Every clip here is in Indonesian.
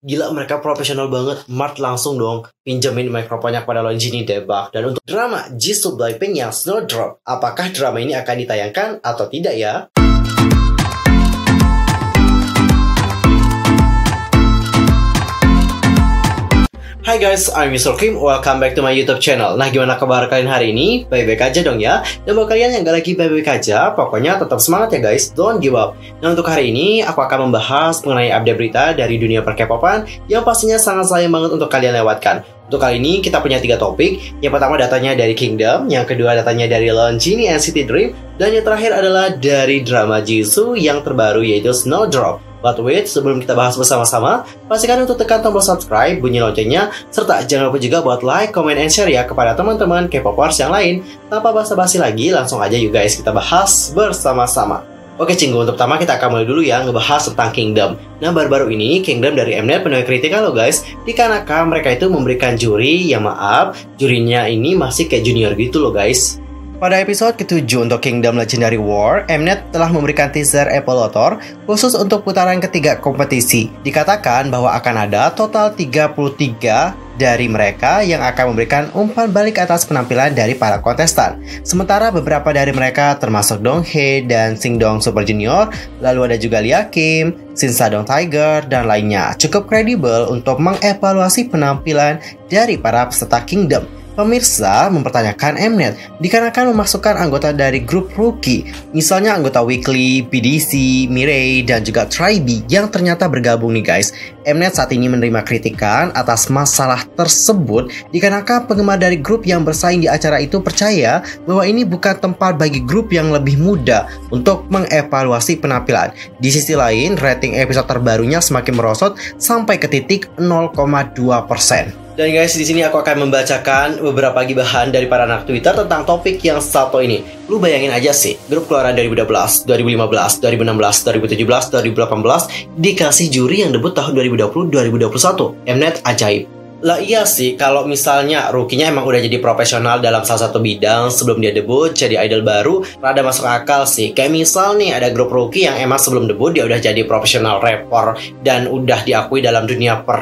Gila mereka profesional banget. Mart langsung dong pinjemin mikrofonnya kepada Longini Debak. Dan untuk drama Jisoo Blackpink yang Snowdrop, apakah drama ini akan ditayangkan atau tidak ya? Hai guys, I'm Mr. Kim. Welcome back to my YouTube channel. Nah, gimana kabar kalian hari ini? Baik-baik aja dong ya. Dan buat kalian yang gak lagi baik-baik aja, pokoknya tetap semangat ya guys. Don't give up. Nah, untuk hari ini aku akan membahas mengenai update berita dari dunia perkepopan yang pastinya sangat sayang banget untuk kalian lewatkan. Untuk kali ini kita punya tiga topik. Yang pertama datanya dari Kingdom, yang kedua datanya dari Longini NCT Dream, dan yang terakhir adalah dari drama Jisoo yang terbaru yaitu Snowdrop. But wait, sebelum kita bahas bersama-sama, pastikan untuk tekan tombol subscribe, bunyi loncengnya, serta jangan lupa juga buat like, comment, and share ya kepada teman-teman K-popers yang lain. Tanpa basa-basi lagi, langsung aja yuk guys kita bahas bersama-sama. Oke Cinggu, untuk pertama kita akan mulai dulu ya ngebahas tentang Kingdom. Nah baru-baru ini Kingdom dari Mnet penuh kritikan loh guys Dikarenakan mereka itu memberikan juri, yang maaf jurinya ini masih kayak junior gitu loh guys pada episode ketujuh untuk Kingdom Legendary War, Mnet telah memberikan teaser Evolutor khusus untuk putaran ketiga kompetisi. Dikatakan bahwa akan ada total 33 dari mereka yang akan memberikan umpan balik atas penampilan dari para kontestan. Sementara beberapa dari mereka termasuk Dong Hye dan Sing Dong Super Junior, lalu ada juga Lia Kim, Shin Dong Tiger, dan lainnya. Cukup kredibel untuk mengevaluasi penampilan dari para peserta Kingdom. Pemirsa mempertanyakan Mnet dikarenakan memasukkan anggota dari grup rookie, misalnya anggota Weekly, PDC, Mirei, dan juga Tribe yang ternyata bergabung nih guys. Mnet saat ini menerima kritikan atas masalah tersebut dikarenakan penggemar dari grup yang bersaing di acara itu percaya bahwa ini bukan tempat bagi grup yang lebih muda untuk mengevaluasi penampilan. Di sisi lain, rating episode terbarunya semakin merosot sampai ke titik 0,2%. Dan guys, di sini aku akan membacakan beberapa gibahan dari para anak Twitter tentang topik yang satu ini. Lu bayangin aja sih, grup keluaran 2012, 2015, 2016, 2017, 2018 dikasih juri yang debut tahun 2020, 2021. Mnet ajaib. Lah iya sih, kalau misalnya rukinya emang udah jadi profesional dalam salah satu bidang sebelum dia debut jadi idol baru, rada masuk akal sih. Kayak misal nih ada grup rookie yang emang sebelum debut dia udah jadi profesional rapper dan udah diakui dalam dunia per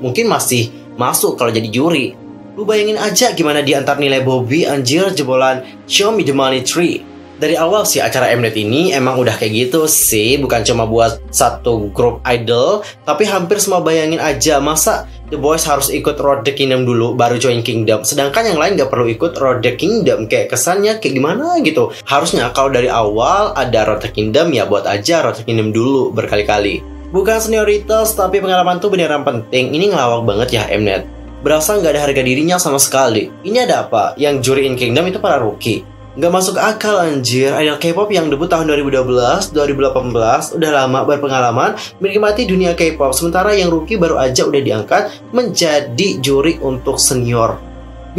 mungkin masih masuk kalau jadi juri. Lu bayangin aja gimana di antar nilai Bobby anjir jebolan Show Me The Money Tree. Dari awal sih acara Mnet ini emang udah kayak gitu sih, bukan cuma buat satu grup idol, tapi hampir semua bayangin aja masa The Boys harus ikut Road the Kingdom dulu baru join Kingdom. Sedangkan yang lain gak perlu ikut Road the Kingdom. Kayak kesannya kayak gimana gitu. Harusnya kalau dari awal ada Road the Kingdom ya buat aja Road the Kingdom dulu berkali-kali. Bukan senioritas, tapi pengalaman tuh beneran penting. Ini ngelawak banget ya Mnet. Berasa nggak ada harga dirinya sama sekali. Ini ada apa? Yang juri in Kingdom itu para rookie. Nggak masuk akal anjir, idol K-pop yang debut tahun 2012, 2018 udah lama berpengalaman menikmati dunia K-pop. Sementara yang rookie baru aja udah diangkat menjadi juri untuk senior.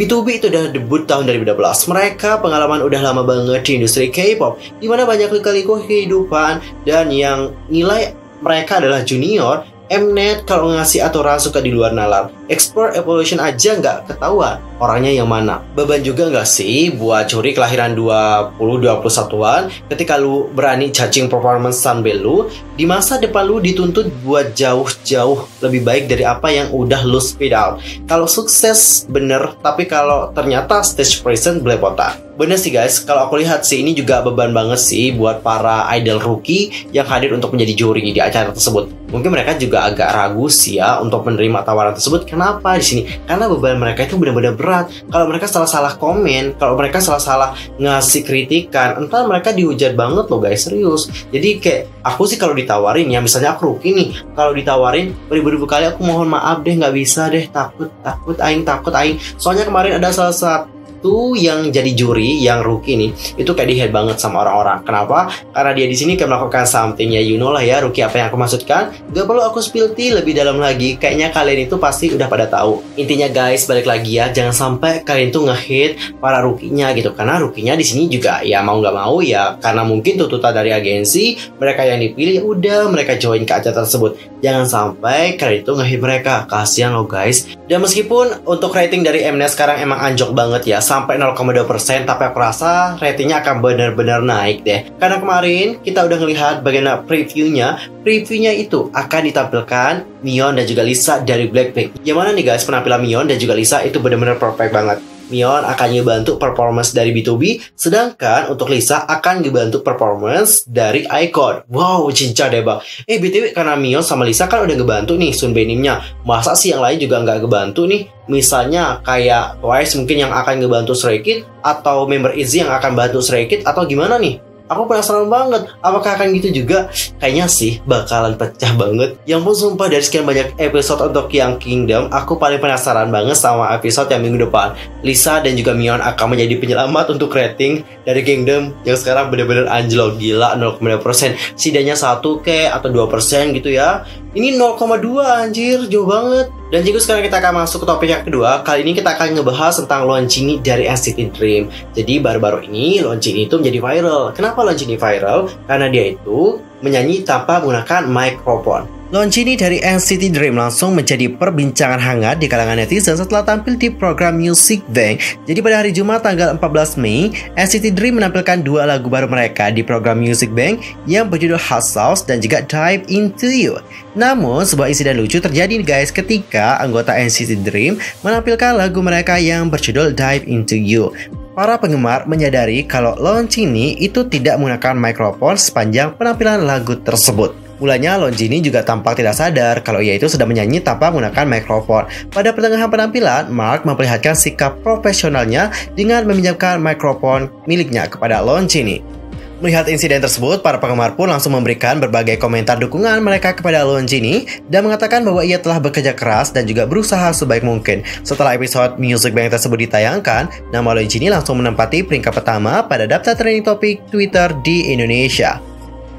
B2B itu udah debut tahun 2012. Mereka pengalaman udah lama banget di industri K-pop, di mana banyak liku-liku kehidupan dan yang nilai mereka adalah junior, Mnet kalau ngasih aturan suka di luar nalar. Export evolution aja nggak ketahuan orangnya yang mana. Beban juga nggak sih buat curi kelahiran 20-21an ketika lu berani cacing performance Sunbel lu, di masa depan lu dituntut buat jauh-jauh lebih baik dari apa yang udah lu speed out. Kalau sukses bener, tapi kalau ternyata stage present belepotan. Bener sih guys, kalau aku lihat sih ini juga beban banget sih buat para idol rookie yang hadir untuk menjadi juri di acara tersebut. Mungkin mereka juga agak ragu sih ya untuk menerima tawaran tersebut. Kenapa di sini? Karena beban mereka itu benar-benar berat. Kalau mereka salah-salah komen, kalau mereka salah-salah ngasih kritikan, entar mereka dihujat banget loh guys, serius. Jadi kayak aku sih kalau ditawarin ya, misalnya aku rookie nih, kalau ditawarin beribu-ribu kali aku mohon maaf deh nggak bisa deh, takut, takut, aing takut, aing. Soalnya kemarin ada salah satu itu yang jadi juri yang rookie nih itu kayak di head banget sama orang-orang. Kenapa? Karena dia di sini kayak melakukan something ya you know lah ya rookie apa yang aku maksudkan. Gak perlu aku spill tea lebih dalam lagi. Kayaknya kalian itu pasti udah pada tahu. Intinya guys balik lagi ya jangan sampai kalian tuh ngehit para rukinya gitu karena rukinya di sini juga ya mau nggak mau ya karena mungkin tuntutan dari agensi mereka yang dipilih udah mereka join ke acara tersebut. Jangan sampai kalian itu ngehit mereka. Kasihan loh guys. Dan meskipun untuk rating dari Mnet sekarang emang anjok banget ya, sampai 0,2%, tapi aku rasa ratingnya akan benar-benar naik deh. Karena kemarin kita udah ngelihat bagaimana previewnya. Previewnya itu akan ditampilkan Mion dan juga Lisa dari Blackpink. Yang mana nih guys, penampilan Mion dan juga Lisa itu benar-benar perfect banget. Mion akan ngebantu performance dari B2B, sedangkan untuk Lisa akan ngebantu performance dari Icon. Wow, cinca deh bang. Eh, BTW karena Mion sama Lisa kan udah ngebantu nih Sun Benimnya. Masa sih yang lain juga nggak ngebantu nih? Misalnya kayak Twice mungkin yang akan ngebantu Stray Kids, atau member IZZY yang akan bantu Stray Kids, atau gimana nih? Aku penasaran banget, apakah akan gitu juga? Kayaknya sih bakalan pecah banget. Yang pun sumpah dari sekian banyak episode untuk yang Kingdom, aku paling penasaran banget sama episode yang minggu depan. Lisa dan juga Mion akan menjadi penyelamat untuk rating dari Kingdom yang sekarang bener-bener anjlok gila 0,2%. Setidaknya satu ke atau 2% gitu ya. Ini 0,2 anjir, jauh banget. Dan jika sekarang kita akan masuk ke topik yang kedua, kali ini kita akan ngebahas tentang launching dari NCT Dream. Jadi baru-baru ini launching itu menjadi viral. Kenapa launching ini viral? Karena dia itu menyanyi tanpa menggunakan mikrofon. Launch ini dari NCT Dream langsung menjadi perbincangan hangat di kalangan netizen setelah tampil di program Music Bank. Jadi pada hari Jumat tanggal 14 Mei, NCT Dream menampilkan dua lagu baru mereka di program Music Bank yang berjudul Hot Sauce dan juga Dive Into You. Namun, sebuah insiden lucu terjadi guys ketika anggota NCT Dream menampilkan lagu mereka yang berjudul Dive Into You. Para penggemar menyadari kalau launch ini itu tidak menggunakan mikrofon sepanjang penampilan lagu tersebut. Mulanya Longini juga tampak tidak sadar kalau ia itu sedang menyanyi tanpa menggunakan mikrofon. Pada pertengahan penampilan, Mark memperlihatkan sikap profesionalnya dengan meminjamkan mikrofon miliknya kepada Longini. Melihat insiden tersebut, para penggemar pun langsung memberikan berbagai komentar dukungan mereka kepada Longini dan mengatakan bahwa ia telah bekerja keras dan juga berusaha sebaik mungkin. Setelah episode Music Bank tersebut ditayangkan, nama Longini langsung menempati peringkat pertama pada daftar trending topik Twitter di Indonesia.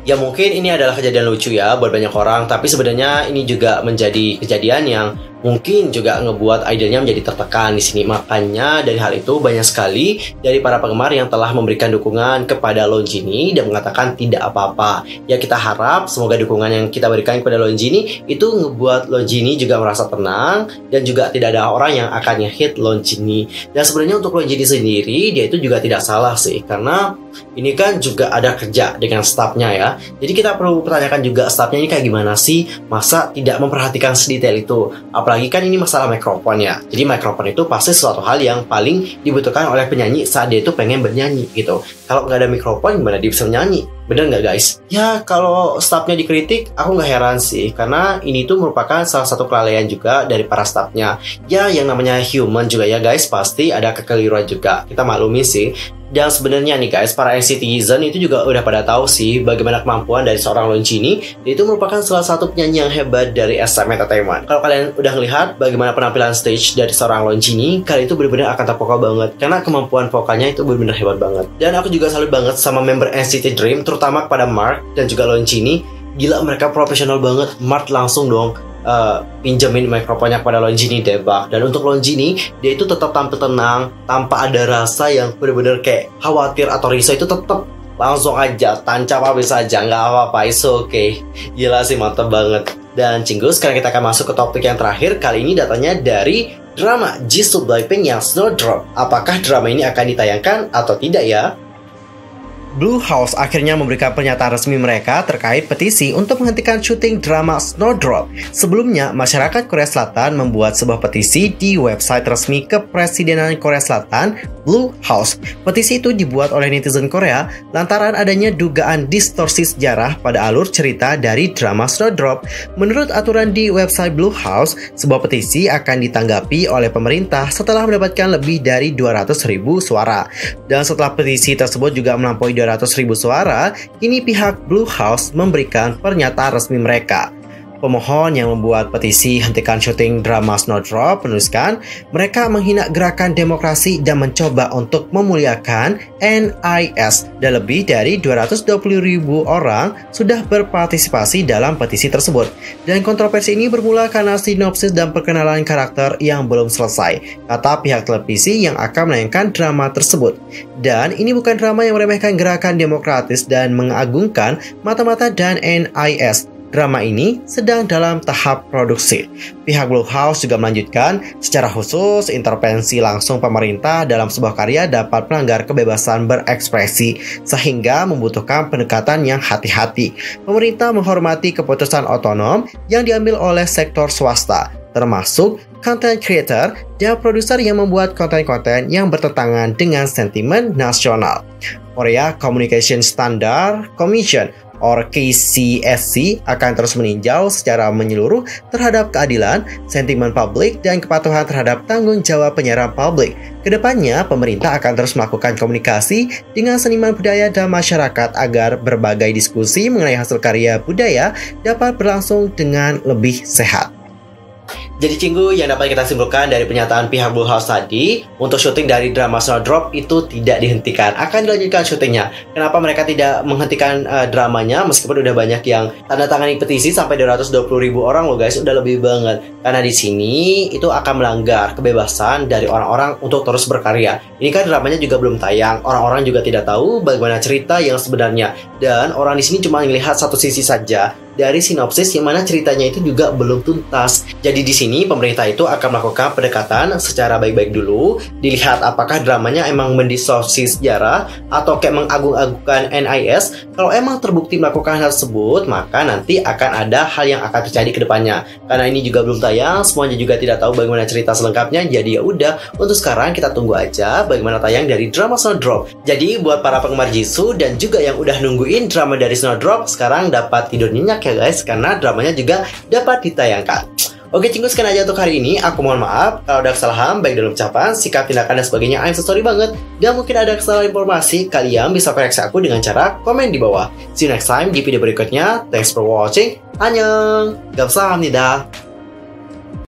Ya mungkin ini adalah kejadian lucu ya buat banyak orang, tapi sebenarnya ini juga menjadi kejadian yang mungkin juga ngebuat idolnya menjadi tertekan di sini. Makanya dari hal itu banyak sekali dari para penggemar yang telah memberikan dukungan kepada Lonjini dan mengatakan tidak apa-apa. Ya kita harap semoga dukungan yang kita berikan kepada Lonjini itu ngebuat Lonjini juga merasa tenang dan juga tidak ada orang yang akan hit Lonjini. Dan sebenarnya untuk Lonjini sendiri dia itu juga tidak salah sih karena ini kan juga ada kerja dengan staffnya ya. Jadi kita perlu pertanyakan juga staffnya ini kayak gimana sih? Masa tidak memperhatikan sedetail itu? Apalagi kan ini masalah mikrofon ya. Jadi mikrofon itu pasti suatu hal yang paling dibutuhkan oleh penyanyi saat dia itu pengen bernyanyi gitu. Kalau nggak ada mikrofon gimana dia bisa nyanyi? Bener nggak guys? Ya kalau staffnya dikritik, aku nggak heran sih. Karena ini tuh merupakan salah satu kelalaian juga dari para staffnya. Ya yang namanya human juga ya guys, pasti ada kekeliruan juga. Kita maklumi sih. Dan sebenarnya nih guys, para NCTzen itu juga udah pada tahu sih bagaimana kemampuan dari seorang Loncini. Dia itu merupakan salah satu penyanyi yang hebat dari SM Entertainment. Kalau kalian udah ngelihat bagaimana penampilan stage dari seorang Loncini, kalian itu benar-benar akan terpukau banget. Karena kemampuan vokalnya itu benar-benar hebat banget. Dan aku juga salut banget sama member NCT Dream, terutama kepada Mark dan juga Loncini. Gila mereka profesional banget. Mark langsung dong uh, pinjemin mikrofonnya kepada Longini Debak dan untuk Longini dia itu tetap tampil tenang tanpa ada rasa yang benar-benar kayak khawatir atau risau. Itu tetap langsung aja tancap habis saja nggak apa-apa itu oke okay. gila sih mantap banget. Dan cinggu sekarang kita akan masuk ke topik yang terakhir. Kali ini datanya dari drama Jisoo Blackpink yang Snowdrop. Apakah drama ini akan ditayangkan atau tidak ya Blue House akhirnya memberikan pernyataan resmi mereka terkait petisi untuk menghentikan syuting drama Snowdrop. Sebelumnya, masyarakat Korea Selatan membuat sebuah petisi di website resmi kepresidenan Korea Selatan, Blue House. Petisi itu dibuat oleh netizen Korea lantaran adanya dugaan distorsi sejarah pada alur cerita dari drama Snowdrop. Menurut aturan di website Blue House, sebuah petisi akan ditanggapi oleh pemerintah setelah mendapatkan lebih dari 200 ribu suara. Dan setelah petisi tersebut juga melampaui 200 ribu suara, kini pihak Blue House memberikan pernyataan resmi mereka. Pemohon yang membuat petisi hentikan syuting drama Snowdrop menuliskan mereka menghina gerakan demokrasi dan mencoba untuk memuliakan NIS dan lebih dari 220 ribu orang sudah berpartisipasi dalam petisi tersebut. Dan kontroversi ini bermula karena sinopsis dan perkenalan karakter yang belum selesai, kata pihak televisi yang akan menayangkan drama tersebut. Dan ini bukan drama yang meremehkan gerakan demokratis dan mengagungkan mata-mata dan NIS drama ini sedang dalam tahap produksi. Pihak Blue House juga melanjutkan, secara khusus intervensi langsung pemerintah dalam sebuah karya dapat melanggar kebebasan berekspresi, sehingga membutuhkan pendekatan yang hati-hati. Pemerintah menghormati keputusan otonom yang diambil oleh sektor swasta, termasuk content creator dan produser yang membuat konten-konten yang bertentangan dengan sentimen nasional. Korea Communication Standard Commission or KCSC akan terus meninjau secara menyeluruh terhadap keadilan, sentimen publik, dan kepatuhan terhadap tanggung jawab penyiaran publik. Ke depannya, pemerintah akan terus melakukan komunikasi dengan seniman budaya dan masyarakat agar berbagai diskusi mengenai hasil karya budaya dapat berlangsung dengan lebih sehat. Jadi Cinggu yang dapat kita simpulkan dari pernyataan pihak Blue House tadi Untuk syuting dari drama Snowdrop itu tidak dihentikan. Akan dilanjutkan syutingnya. Kenapa mereka tidak menghentikan uh, dramanya? Meskipun udah banyak yang tanda tangani petisi Sampai 220 ribu orang loh guys. Udah lebih banget. Karena di sini itu akan melanggar kebebasan dari orang-orang untuk terus berkarya. Ini kan dramanya juga belum tayang. Orang-orang juga tidak tahu bagaimana cerita yang sebenarnya. Dan orang di sini cuma melihat satu sisi saja dari sinopsis yang mana ceritanya itu juga belum tuntas. Jadi di sini pemerintah itu akan melakukan pendekatan secara baik-baik dulu, dilihat apakah dramanya emang mendistorsi sejarah atau kayak mengagung-agungkan NIS. Kalau emang terbukti melakukan hal tersebut, maka nanti akan ada hal yang akan terjadi ke depannya. Karena ini juga belum tayang, semuanya juga tidak tahu bagaimana cerita selengkapnya. Jadi ya udah, untuk sekarang kita tunggu aja bagaimana tayang dari drama Snowdrop. Jadi buat para penggemar Jisoo dan juga yang udah nungguin drama dari Snowdrop, sekarang dapat tidur nyenyak ya guys karena dramanya juga dapat ditayangkan. Oke cinggu sekian aja untuk hari ini. Aku mohon maaf kalau ada kesalahan baik dalam ucapan, sikap, tindakan, dan sebagainya. I'm so sorry banget. Dan mungkin ada kesalahan informasi Kalian bisa koreksi aku dengan cara komen di bawah. See you next time di video berikutnya. Thanks for watching. Annyeong. Gamsahamnida